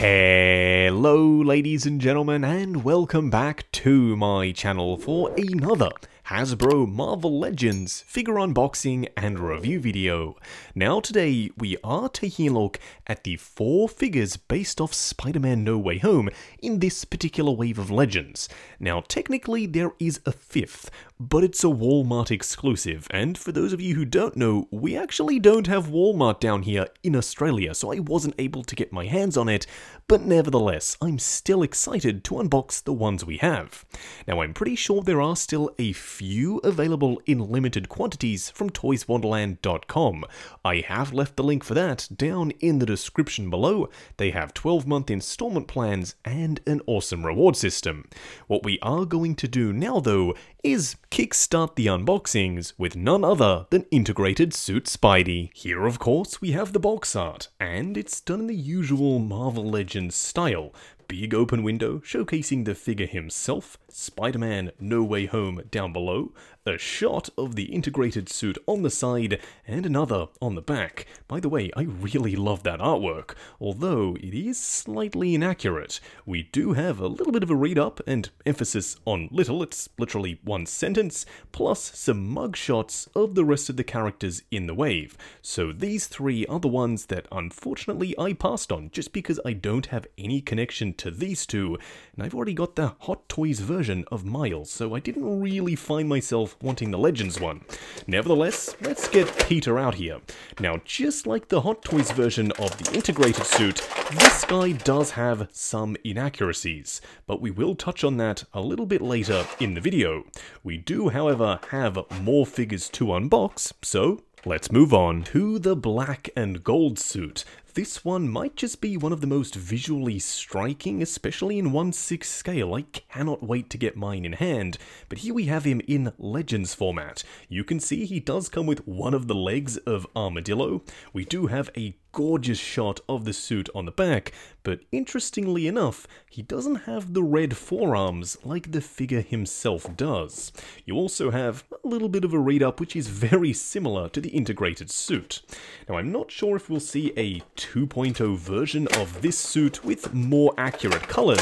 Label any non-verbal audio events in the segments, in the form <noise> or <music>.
Hello ladies and gentlemen and welcome back to my channel for another Hasbro Marvel Legends figure unboxing and review video. Now today we are taking a look at the four figures based off Spider-Man No Way Home in this particular wave of Legends. Now technically there is a fifth, but it's a Walmart exclusive, and for those of you who don't know, we actually don't have Walmart down here in Australia, so I wasn't able to get my hands on it, but nevertheless, I'm still excited to unbox the ones we have. Now I'm pretty sure there are still a few available in limited quantities from toyswonderland.com. I have left the link for that down in the description below. They have 12 month installment plans and an awesome reward system. What we are going to do now though is kickstart the unboxings with none other than Integrated Suit Spidey. Here of course we have the box art, and it's done in the usual Marvel Legends style, big open window showcasing the figure himself, Spider-Man No Way Home down below, a shot of the integrated suit on the side, and another on the back. By the way, I really love that artwork, although it is slightly inaccurate. We do have a little bit of a read-up and emphasis on little, it's literally one sentence, plus some mugshots of the rest of the characters in the wave. So these three are the ones that unfortunately I passed on, just because I don't have any connection to these two, and I've already got the Hot Toys version of Miles, so I didn't really find myself wanting the Legends one. Nevertheless, let's get Peter out here. Now, just like the Hot Toys version of the integrated suit, this guy does have some inaccuracies, but we will touch on that a little bit later in the video. We do, however, have more figures to unbox, so Let's move on to the black and gold suit. This one might just be one of the most visually striking, especially in 1-6 scale. I cannot wait to get mine in hand. But here we have him in Legends format. You can see he does come with one of the legs of Armadillo. We do have a gorgeous shot of the suit on the back, but interestingly enough, he doesn't have the red forearms like the figure himself does. You also have a little bit of a read-up which is very similar to the integrated suit. Now I'm not sure if we'll see a 2.0 version of this suit with more accurate colours,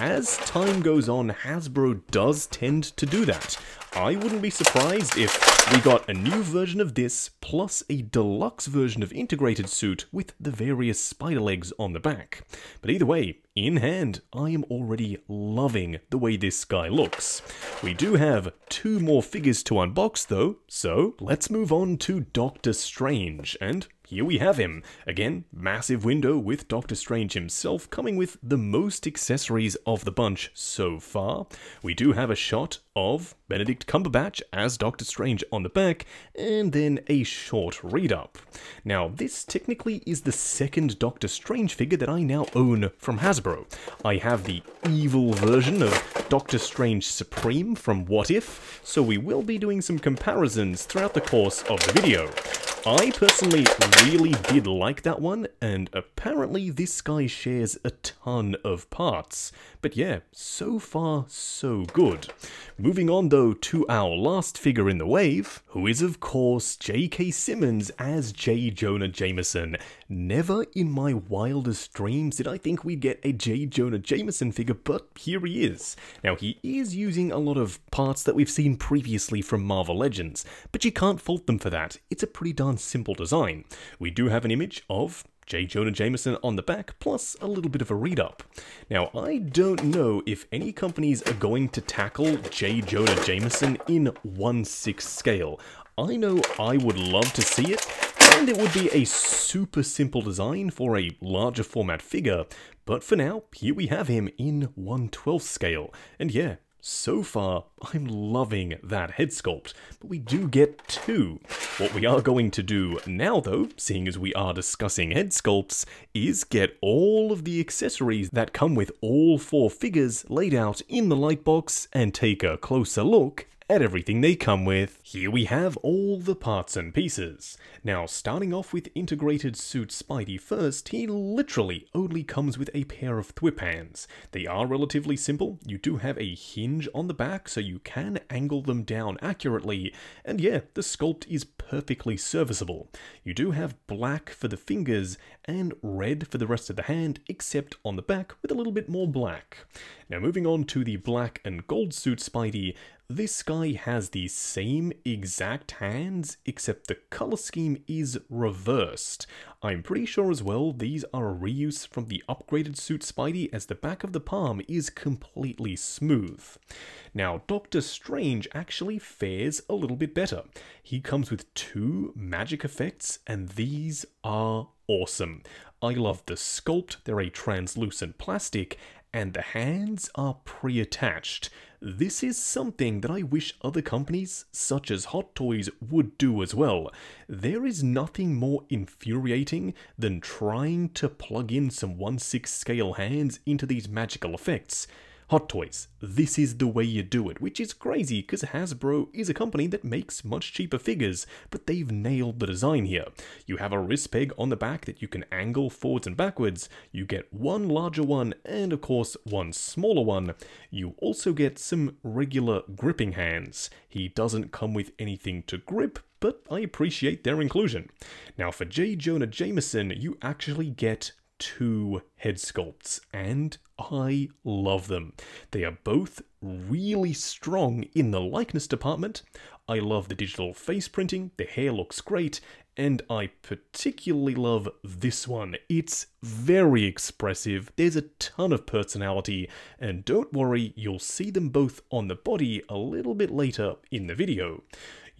as time goes on, Hasbro does tend to do that. I wouldn't be surprised if we got a new version of this, plus a deluxe version of Integrated Suit with the various spider legs on the back. But either way, in hand, I am already loving the way this guy looks. We do have two more figures to unbox though, so let's move on to Doctor Strange, and here we have him. Again, massive window with Doctor Strange himself coming with the most accessories of the bunch so far. We do have a shot of Benedict Cumberbatch as Doctor Strange on the back, and then a short read-up. Now, this technically is the second Doctor Strange figure that I now own from Hasbro. I have the evil version of Doctor Strange Supreme from What If, so we will be doing some comparisons throughout the course of the video. I personally really did like that one, and apparently this guy shares a ton of parts. But yeah, so far so good. Moving on though to our last figure in the wave, who is of course J.K. Simmons as J. Jonah Jameson. Never in my wildest dreams did I think we'd get a J. Jonah Jameson figure, but here he is. Now he is using a lot of parts that we've seen previously from Marvel Legends, but you can't fault them for that. It's a pretty darn simple design. We do have an image of J. Jonah Jameson on the back, plus a little bit of a read-up. Now, I don't know if any companies are going to tackle J. Jonah Jameson in 1-6 scale. I know I would love to see it, and it would be a super simple design for a larger format figure, but for now, here we have him in 1 12 scale, and yeah, so far, I'm loving that head sculpt, but we do get two. What we are going to do now though, seeing as we are discussing head sculpts, is get all of the accessories that come with all four figures laid out in the lightbox and take a closer look at everything they come with. Here we have all the parts and pieces. Now, starting off with integrated suit Spidey first, he literally only comes with a pair of thwip hands. They are relatively simple, you do have a hinge on the back so you can angle them down accurately, and yeah, the sculpt is perfectly serviceable. You do have black for the fingers and red for the rest of the hand, except on the back with a little bit more black. Now moving on to the black and gold suit Spidey, this guy has the same exact hands, except the color scheme is reversed. I'm pretty sure as well these are a reuse from the upgraded suit Spidey as the back of the palm is completely smooth. Now, Doctor Strange actually fares a little bit better. He comes with two magic effects, and these are awesome. I love the sculpt, they're a translucent plastic, and the hands are pre-attached. This is something that I wish other companies, such as Hot Toys, would do as well. There is nothing more infuriating than trying to plug in some 1-6 scale hands into these magical effects. Hot Toys, this is the way you do it, which is crazy because Hasbro is a company that makes much cheaper figures, but they've nailed the design here. You have a wrist peg on the back that you can angle forwards and backwards, you get one larger one and of course one smaller one. You also get some regular gripping hands. He doesn't come with anything to grip, but I appreciate their inclusion. Now for J. Jonah Jameson, you actually get two head sculpts, and I love them. They are both really strong in the likeness department. I love the digital face printing, the hair looks great, and I particularly love this one. It's very expressive, there's a ton of personality, and don't worry, you'll see them both on the body a little bit later in the video.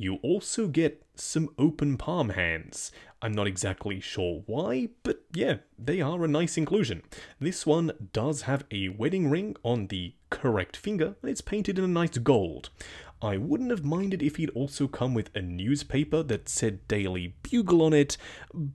You also get some open palm hands. I'm not exactly sure why, but yeah, they are a nice inclusion. This one does have a wedding ring on the correct finger, and it's painted in a nice gold. I wouldn't have minded if he'd also come with a newspaper that said Daily Bugle on it,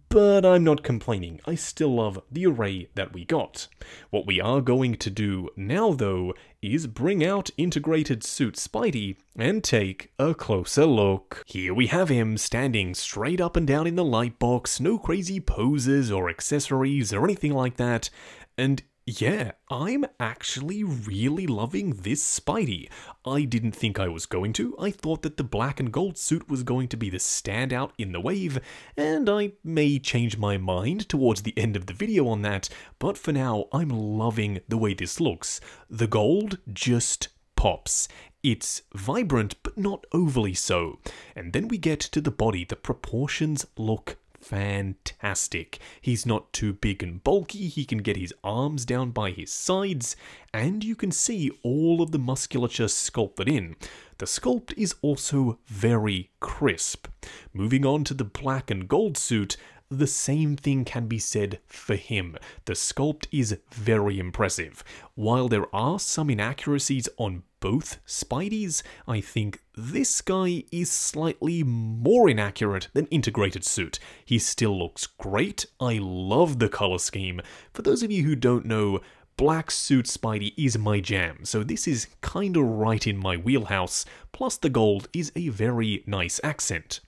but I'm not complaining. I still love the array that we got. What we are going to do now, though, is bring out integrated suit Spidey and take a closer look. Here we have him standing straight up and down in the light box, no crazy poses or accessories or anything like that, and yeah, I'm actually really loving this Spidey. I didn't think I was going to. I thought that the black and gold suit was going to be the standout in the wave, and I may change my mind towards the end of the video on that, but for now, I'm loving the way this looks. The gold just pops. It's vibrant, but not overly so. And then we get to the body. The proportions look fantastic. He's not too big and bulky, he can get his arms down by his sides, and you can see all of the musculature sculpted in. The sculpt is also very crisp. Moving on to the black and gold suit, the same thing can be said for him. The sculpt is very impressive. While there are some inaccuracies on both Spideys, I think this guy is slightly more inaccurate than Integrated Suit. He still looks great, I love the color scheme. For those of you who don't know, Black Suit Spidey is my jam, so this is kinda right in my wheelhouse, plus the gold is a very nice accent.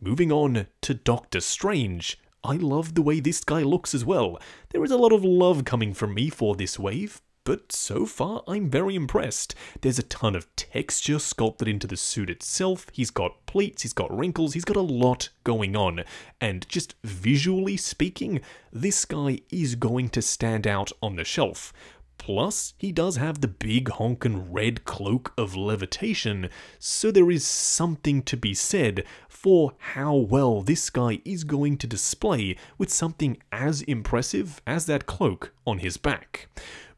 Moving on to Doctor Strange, I love the way this guy looks as well. There is a lot of love coming from me for this wave, but so far I'm very impressed. There's a ton of texture sculpted into the suit itself, he's got pleats, he's got wrinkles, he's got a lot going on, and just visually speaking, this guy is going to stand out on the shelf. Plus, he does have the big honkin' red cloak of levitation, so there is something to be said for how well this guy is going to display with something as impressive as that cloak on his back.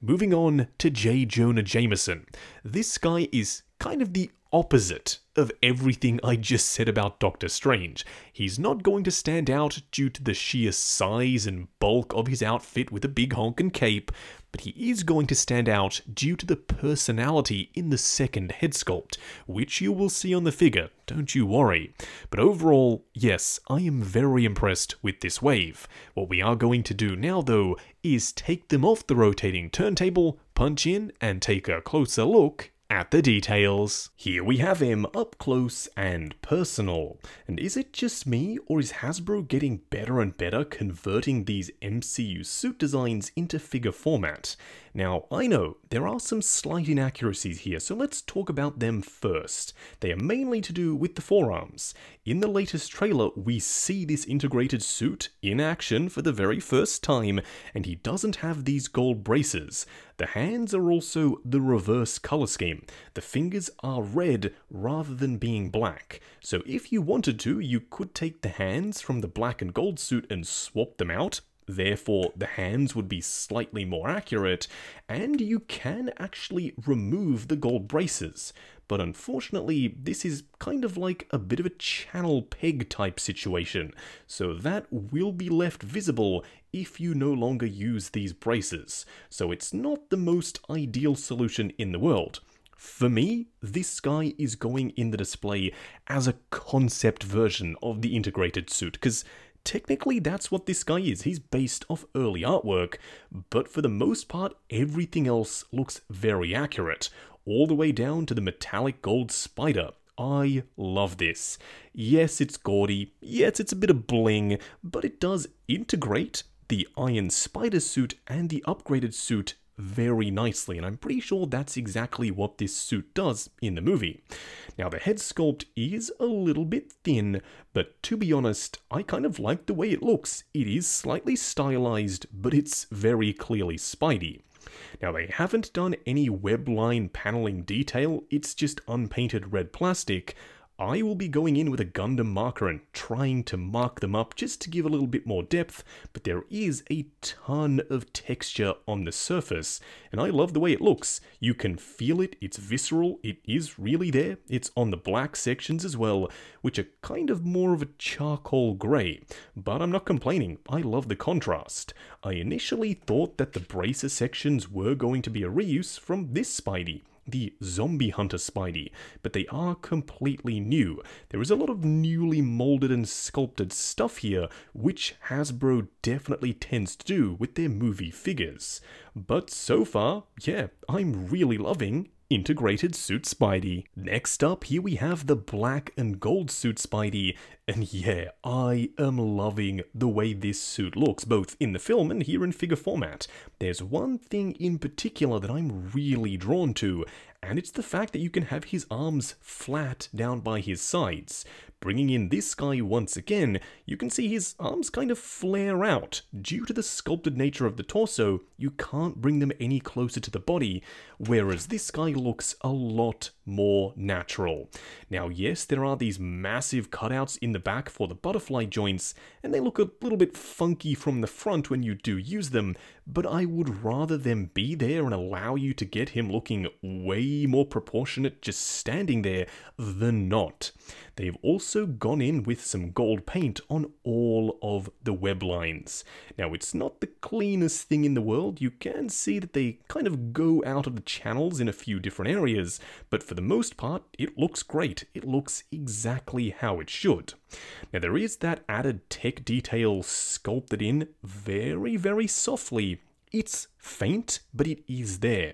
Moving on to J. Jonah Jameson. This guy is kind of the opposite of everything I just said about Doctor Strange. He's not going to stand out due to the sheer size and bulk of his outfit with a big honkin' cape, but he is going to stand out due to the personality in the second head sculpt, which you will see on the figure, don't you worry. But overall, yes, I am very impressed with this wave. What we are going to do now though, is take them off the rotating turntable, punch in, and take a closer look at the details. Here we have him up close and personal. And is it just me, or is Hasbro getting better and better converting these MCU suit designs into figure format? Now, I know there are some slight inaccuracies here, so let's talk about them first. They are mainly to do with the forearms. In the latest trailer, we see this integrated suit in action for the very first time, and he doesn't have these gold braces. The hands are also the reverse color scheme. The fingers are red rather than being black. So if you wanted to, you could take the hands from the black and gold suit and swap them out, therefore the hands would be slightly more accurate, and you can actually remove the gold braces. But unfortunately, this is kind of like a bit of a channel peg type situation, so that will be left visible if you no longer use these braces, so it's not the most ideal solution in the world. For me, this guy is going in the display as a concept version of the integrated suit, because technically that's what this guy is. He's based off early artwork, but for the most part, everything else looks very accurate, all the way down to the metallic gold spider. I love this. Yes, it's gaudy, yes, it's a bit of bling, but it does integrate the Iron Spider suit and the upgraded suit very nicely, and I'm pretty sure that's exactly what this suit does in the movie. Now, the head sculpt is a little bit thin, but to be honest, I kind of like the way it looks. It is slightly stylized, but it's very clearly Spidey. Now, they haven't done any webline paneling detail, it's just unpainted red plastic, I will be going in with a Gundam marker and trying to mark them up just to give a little bit more depth, but there is a ton of texture on the surface, and I love the way it looks. You can feel it, it's visceral, it is really there. It's on the black sections as well, which are kind of more of a charcoal grey, but I'm not complaining, I love the contrast. I initially thought that the bracer sections were going to be a reuse from this Spidey, the Zombie Hunter Spidey, but they are completely new. There is a lot of newly molded and sculpted stuff here, which Hasbro definitely tends to do with their movie figures. But so far, yeah, I'm really loving integrated suit Spidey. Next up, here we have the black and gold suit Spidey, and yeah, I am loving the way this suit looks, both in the film and here in figure format. There's one thing in particular that I'm really drawn to, and it's the fact that you can have his arms flat down by his sides. Bringing in this guy once again, you can see his arms kind of flare out. Due to the sculpted nature of the torso, you can't bring them any closer to the body, whereas this guy looks a lot more natural. Now yes, there are these massive cutouts in the back for the butterfly joints, and they look a little bit funky from the front when you do use them, but I would rather them be there and allow you to get him looking way more proportionate just standing there than not. They've also gone in with some gold paint on all of the web lines. Now, it's not the cleanest thing in the world. You can see that they kind of go out of the channels in a few different areas, but for the most part, it looks great. It looks exactly how it should. Now, there is that added tech detail sculpted in very, very softly it's faint, but it is there.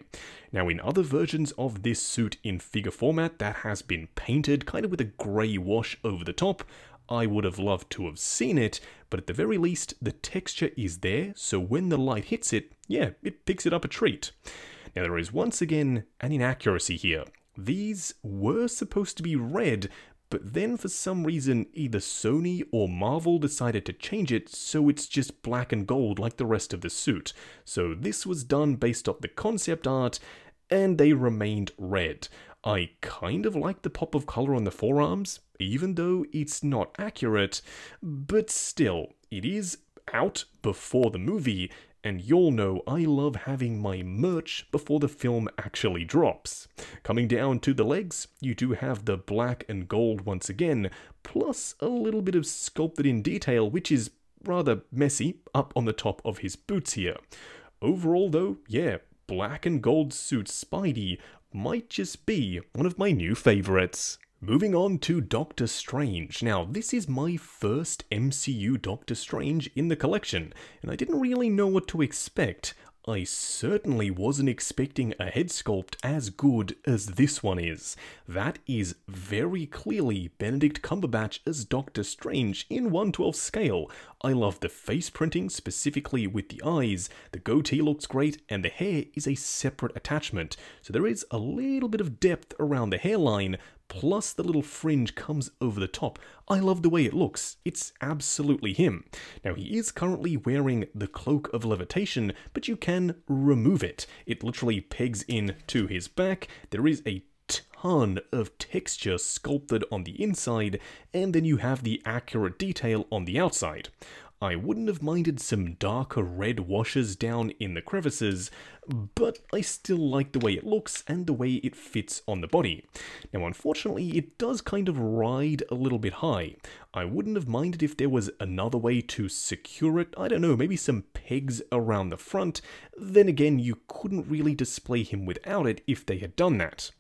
Now, in other versions of this suit in figure format that has been painted kind of with a grey wash over the top, I would have loved to have seen it, but at the very least, the texture is there, so when the light hits it, yeah, it picks it up a treat. Now, there is once again an inaccuracy here. These were supposed to be red, but then for some reason either Sony or Marvel decided to change it so it's just black and gold like the rest of the suit. So this was done based off the concept art and they remained red. I kind of like the pop of color on the forearms, even though it's not accurate, but still, it is out before the movie, and you'll know I love having my merch before the film actually drops. Coming down to the legs, you do have the black and gold once again, plus a little bit of sculpted in detail, which is rather messy up on the top of his boots here. Overall though, yeah, black and gold suit Spidey might just be one of my new favourites. Moving on to Doctor Strange. Now, this is my first MCU Doctor Strange in the collection, and I didn't really know what to expect. I certainly wasn't expecting a head sculpt as good as this one is. That is very clearly Benedict Cumberbatch as Doctor Strange in 112 scale. I love the face printing, specifically with the eyes, the goatee looks great, and the hair is a separate attachment, so there is a little bit of depth around the hairline, plus the little fringe comes over the top. I love the way it looks. It's absolutely him. Now, he is currently wearing the Cloak of Levitation, but you can remove it. It literally pegs in to his back. There is a ton of texture sculpted on the inside, and then you have the accurate detail on the outside. I wouldn't have minded some darker red washes down in the crevices, but I still like the way it looks and the way it fits on the body. Now unfortunately it does kind of ride a little bit high. I wouldn't have minded if there was another way to secure it, I don't know, maybe some pegs around the front, then again you couldn't really display him without it if they had done that.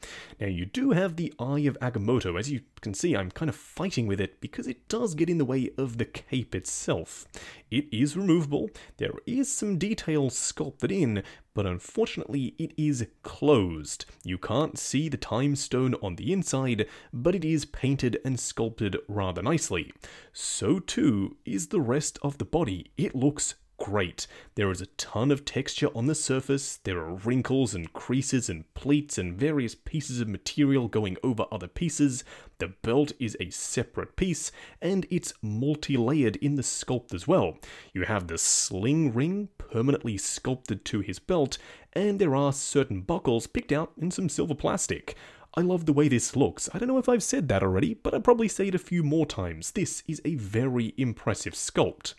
Now you do have the Eye of Agamotto, as you can see I'm kind of fighting with it because it does get in the way of the cape itself. It is removable, there is some detail sculpted in, but unfortunately it is closed. You can't see the time stone on the inside, but it is painted and sculpted rather nicely. So too is the rest of the body. It looks great. There is a ton of texture on the surface, there are wrinkles and creases and pleats and various pieces of material going over other pieces, the belt is a separate piece, and it's multi-layered in the sculpt as well. You have the sling ring permanently sculpted to his belt, and there are certain buckles picked out in some silver plastic. I love the way this looks. I don't know if I've said that already, but I'll probably say it a few more times. This is a very impressive sculpt.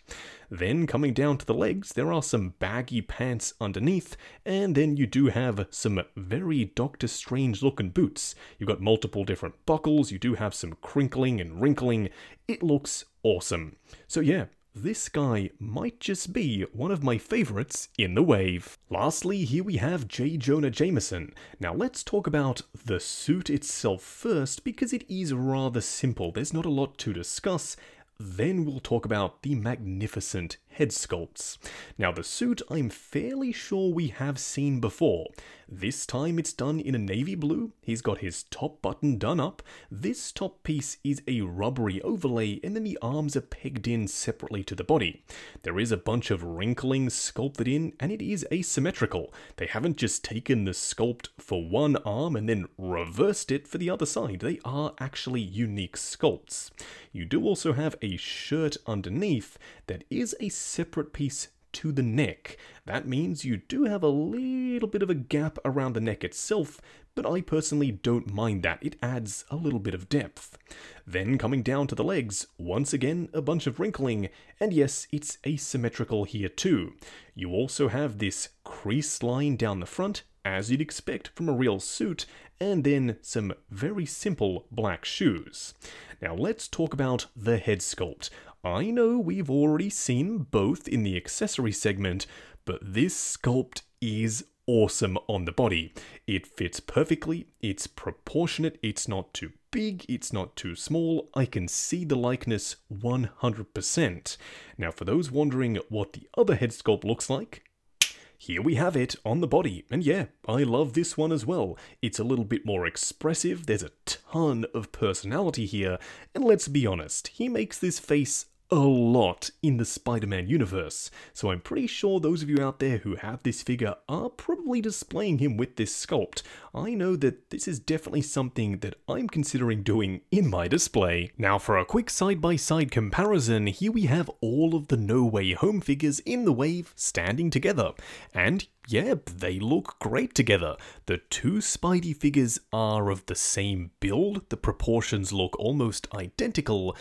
Then coming down to the legs, there are some baggy pants underneath, and then you do have some very Doctor Strange looking boots. You've got multiple different buckles, you do have some crinkling and wrinkling. It looks awesome. So yeah, this guy might just be one of my favourites in the wave. Lastly, here we have J. Jonah Jameson. Now let's talk about the suit itself first because it is rather simple. There's not a lot to discuss. Then we'll talk about the magnificent head sculpts. Now the suit I'm fairly sure we have seen before. This time it's done in a navy blue, he's got his top button done up, this top piece is a rubbery overlay and then the arms are pegged in separately to the body. There is a bunch of wrinkling sculpted in and it is asymmetrical. They haven't just taken the sculpt for one arm and then reversed it for the other side, they are actually unique sculpts. You do also have a shirt underneath that is a separate piece to the neck. That means you do have a little bit of a gap around the neck itself, but I personally don't mind that. It adds a little bit of depth. Then coming down to the legs, once again a bunch of wrinkling, and yes, it's asymmetrical here too. You also have this crease line down the front, as you'd expect from a real suit, and then some very simple black shoes. Now let's talk about the head sculpt. I know we've already seen both in the accessory segment, but this sculpt is awesome on the body. It fits perfectly, it's proportionate, it's not too big, it's not too small, I can see the likeness 100%. Now for those wondering what the other head sculpt looks like, here we have it on the body, and yeah, I love this one as well. It's a little bit more expressive, there's a ton of personality here, and let's be honest, he makes this face a lot in the Spider-Man universe, so I'm pretty sure those of you out there who have this figure are probably displaying him with this sculpt. I know that this is definitely something that I'm considering doing in my display. Now for a quick side-by-side -side comparison, here we have all of the No Way Home figures in the wave standing together, and Yep, they look great together. The two Spidey figures are of the same build, the proportions look almost identical,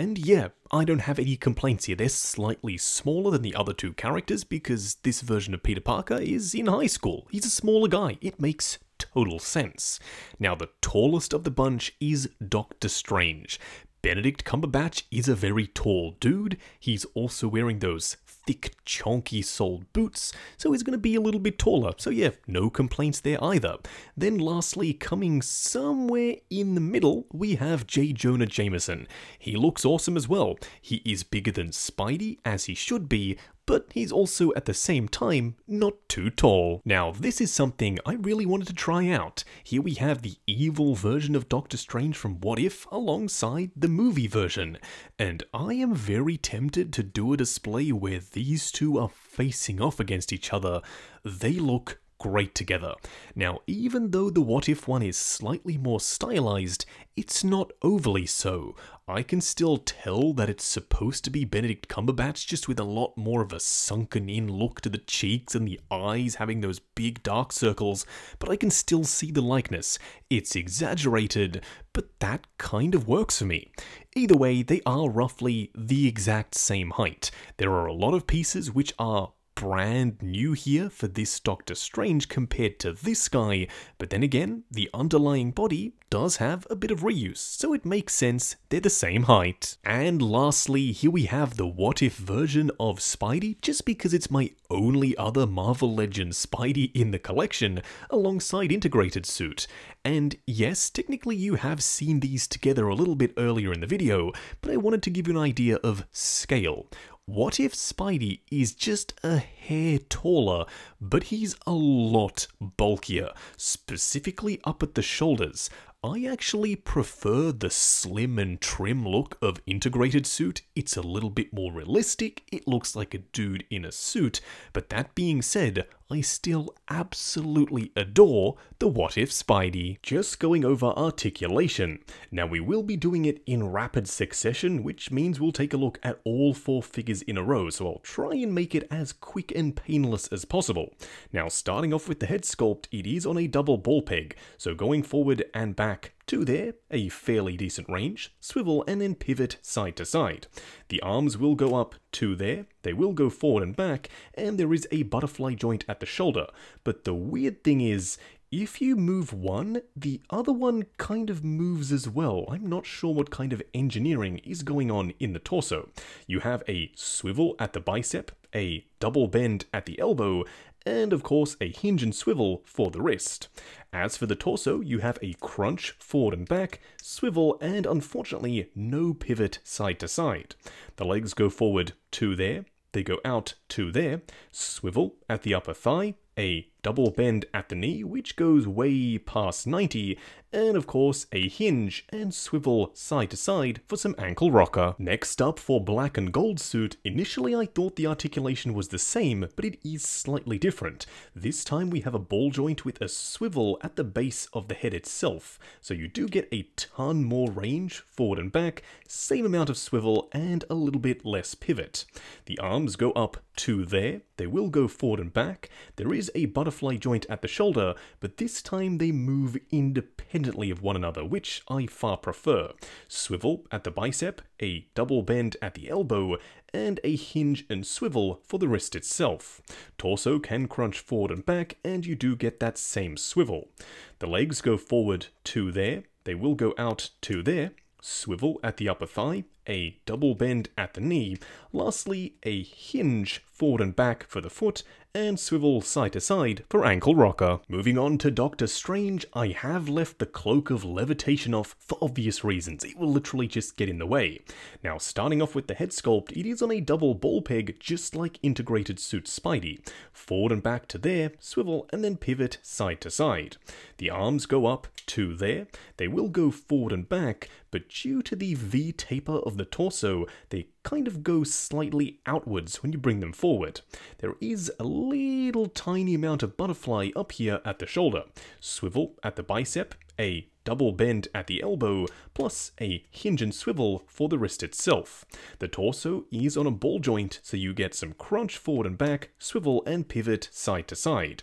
and yeah, I don't have any complaints here. They're slightly smaller than the other two characters because this version of Peter Parker is in high school. He's a smaller guy. It makes total sense. Now, the tallest of the bunch is Doctor Strange. Benedict Cumberbatch is a very tall dude. He's also wearing those thick, chonky soled boots, so he's going to be a little bit taller. So yeah, no complaints there either. Then lastly, coming somewhere in the middle, we have J. Jonah Jameson. He looks awesome as well. He is bigger than Spidey, as he should be, but he's also at the same time not too tall. Now, this is something I really wanted to try out. Here we have the evil version of Doctor Strange from What If alongside the movie version, and I am very tempted to do a display where these two are facing off against each other. They look great together. Now, even though the What If one is slightly more stylized, it's not overly so. I can still tell that it's supposed to be Benedict Cumberbatch just with a lot more of a sunken in look to the cheeks and the eyes having those big dark circles, but I can still see the likeness. It's exaggerated, but that kind of works for me. Either way, they are roughly the exact same height. There are a lot of pieces which are brand new here for this Doctor Strange compared to this guy, but then again, the underlying body does have a bit of reuse, so it makes sense they're the same height. And lastly, here we have the what if version of Spidey, just because it's my only other Marvel Legends Spidey in the collection, alongside Integrated Suit. And yes, technically you have seen these together a little bit earlier in the video, but I wanted to give you an idea of scale. What if Spidey is just a hair taller, but he's a lot bulkier, specifically up at the shoulders? I actually prefer the slim and trim look of integrated suit. It's a little bit more realistic, it looks like a dude in a suit, but that being said, I still absolutely adore the What If Spidey. Just going over articulation. Now we will be doing it in rapid succession, which means we'll take a look at all four figures in a row, so I'll try and make it as quick and painless as possible. Now starting off with the head sculpt, it is on a double ball peg, so going forward and back to there, a fairly decent range, swivel and then pivot side to side. The arms will go up to there, they will go forward and back, and there is a butterfly joint at the shoulder. But the weird thing is, if you move one, the other one kind of moves as well. I'm not sure what kind of engineering is going on in the torso. You have a swivel at the bicep, a double bend at the elbow, and of course a hinge and swivel for the wrist. As for the torso, you have a crunch forward and back, swivel, and unfortunately no pivot side to side. The legs go forward to there, they go out to there, swivel at the upper thigh, a double bend at the knee, which goes way past 90, and of course a hinge and swivel side to side for some ankle rocker. Next up for black and gold suit, initially I thought the articulation was the same, but it is slightly different. This time we have a ball joint with a swivel at the base of the head itself, so you do get a ton more range forward and back, same amount of swivel and a little bit less pivot. The arms go up to there, they will go forward and back, there is a butterfly joint at the shoulder, but this time they move independently of one another, which I far prefer. Swivel at the bicep, a double bend at the elbow, and a hinge and swivel for the wrist itself. Torso can crunch forward and back, and you do get that same swivel. The legs go forward to there, they will go out to there, swivel at the upper thigh, a double bend at the knee, lastly a hinge forward and back for the foot, and swivel side to side for ankle rocker. Moving on to Doctor Strange, I have left the cloak of levitation off for obvious reasons, it will literally just get in the way. Now starting off with the head sculpt, it is on a double ball peg just like integrated suit Spidey. Forward and back to there, swivel and then pivot side to side. The arms go up to there, they will go forward and back, but due to the V taper of the torso, they kind of go slightly outwards when you bring them forward. There is a little tiny amount of butterfly up here at the shoulder, swivel at the bicep, a double bend at the elbow, plus a hinge and swivel for the wrist itself. The torso is on a ball joint, so you get some crunch forward and back, swivel and pivot side to side.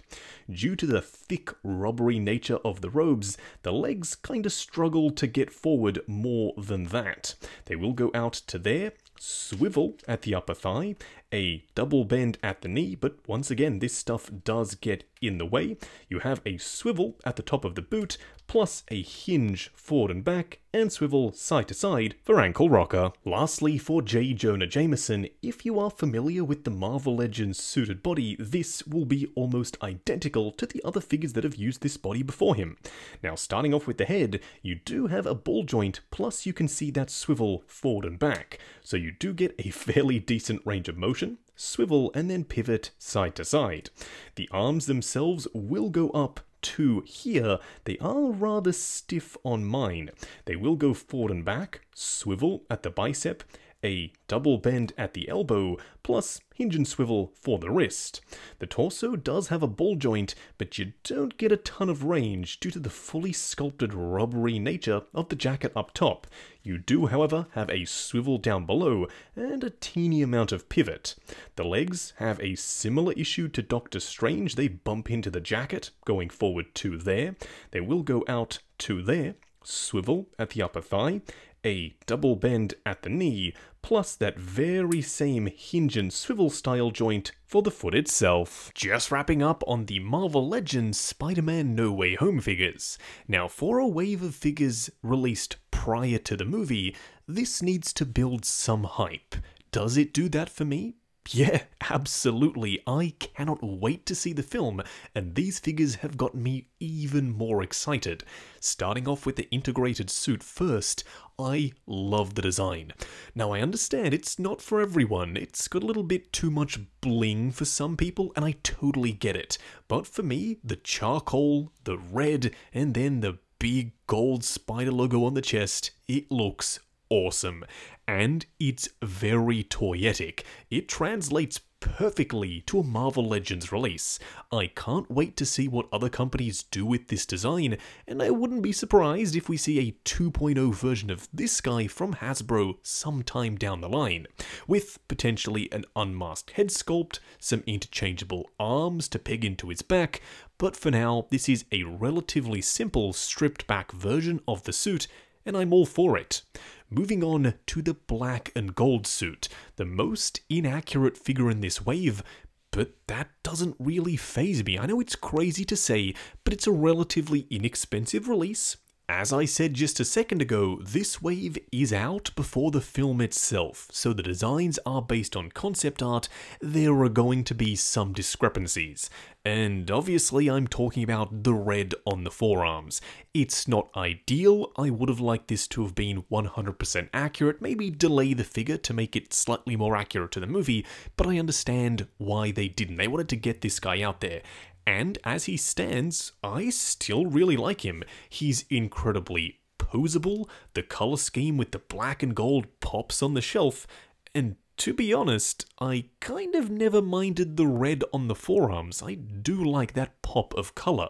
Due to the thick, rubbery nature of the robes, the legs kinda struggle to get forward more than that. They will go out to there, swivel at the upper thigh, a double bend at the knee, but once again, this stuff does get in the way. You have a swivel at the top of the boot, plus a hinge forward and back, and swivel side to side for ankle rocker. Lastly, for J. Jonah Jameson, if you are familiar with the Marvel Legends suited body, this will be almost identical to the other figures that have used this body before him. Now, starting off with the head, you do have a ball joint, plus you can see that swivel forward and back, so you do get a <laughs> fairly decent range of motion, swivel, and then pivot side to side. The arms themselves will go up to here, they are rather stiff on mine. They will go forward and back, swivel at the bicep, a double bend at the elbow, plus hinge and swivel for the wrist. The torso does have a ball joint, but you don't get a ton of range due to the fully sculpted rubbery nature of the jacket up top. You do, however, have a swivel down below and a teeny amount of pivot. The legs have a similar issue to Doctor Strange. They bump into the jacket, going forward to there. They will go out to there, swivel at the upper thigh, a double bend at the knee, plus that very same hinge and swivel style joint for the foot itself. Just wrapping up on the Marvel Legends Spider-Man No Way Home figures. Now for a wave of figures released prior to the movie, this needs to build some hype. Does it do that for me? Yeah, absolutely. I cannot wait to see the film, and these figures have gotten me even more excited. Starting off with the integrated suit first, I love the design. Now, I understand it's not for everyone, it's got a little bit too much bling for some people, and I totally get it. But for me, the charcoal, the red, and then the big gold spider logo on the chest, it looks awesome. And it's very toyetic. It translates perfectly to a Marvel Legends release. I can't wait to see what other companies do with this design, and I wouldn't be surprised if we see a 2.0 version of this guy from Hasbro sometime down the line, with potentially an unmasked head sculpt, some interchangeable arms to peg into his back, but for now, this is a relatively simple stripped back version of the suit, and I'm all for it. Moving on to the black and gold suit, the most inaccurate figure in this wave, but that doesn't really phase me. I know it's crazy to say, but it's a relatively inexpensive release. As I said just a second ago, this wave is out before the film itself, so the designs are based on concept art, there are going to be some discrepancies. And obviously I'm talking about the red on the forearms. It's not ideal, I would have liked this to have been 100% accurate, maybe delay the figure to make it slightly more accurate to the movie, but I understand why they didn't. They wanted to get this guy out there. And as he stands, I still really like him. He's incredibly posable, the colour scheme with the black and gold pops on the shelf, and to be honest, I kind of never minded the red on the forearms. I do like that pop of colour.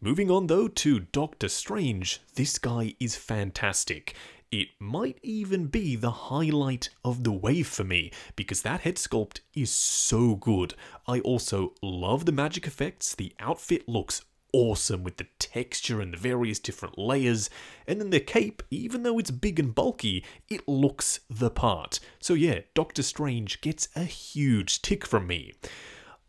Moving on though to Doctor Strange, this guy is fantastic. It might even be the highlight of the wave for me, because that head sculpt is so good. I also love the magic effects, the outfit looks awesome with the texture and the various different layers, and then the cape, even though it's big and bulky, it looks the part. So yeah, Doctor Strange gets a huge tick from me.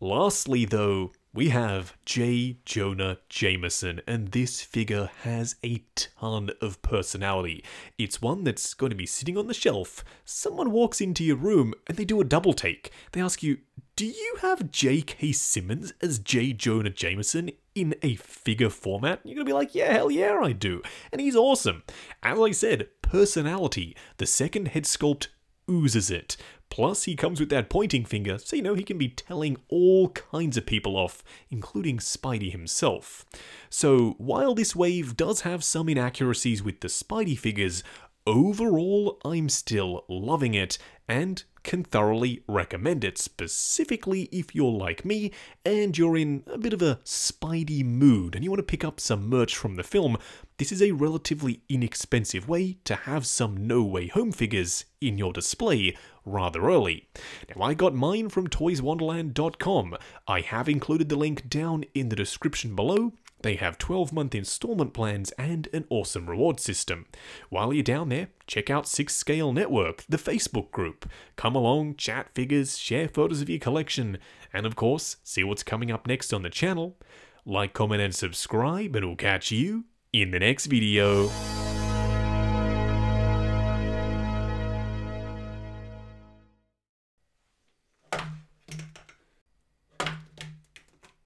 Lastly though, we have J. Jonah Jameson, and this figure has a ton of personality. It's one that's going to be sitting on the shelf. Someone walks into your room and they do a double take. They ask you, Do you have J.K. Simmons as J. Jonah Jameson in a figure format? You're going to be like, Yeah, hell yeah, I do. And he's awesome. As I said, personality. The second head sculpt oozes it. Plus, he comes with that pointing finger, so you know he can be telling all kinds of people off, including Spidey himself. So, while this wave does have some inaccuracies with the Spidey figures, overall I'm still loving it, and can thoroughly recommend it, specifically if you're like me and you're in a bit of a Spidey mood and you want to pick up some merch from the film. This is a relatively inexpensive way to have some No Way Home figures in your display rather early. Now, I got mine from toyswonderland.com. I have included the link down in the description below, they have 12 month installment plans and an awesome reward system. While you're down there, check out Six Scale Network, the Facebook group. Come along, chat figures, share photos of your collection, and of course, see what's coming up next on the channel. Like, comment, and subscribe, and we'll catch you in the next video.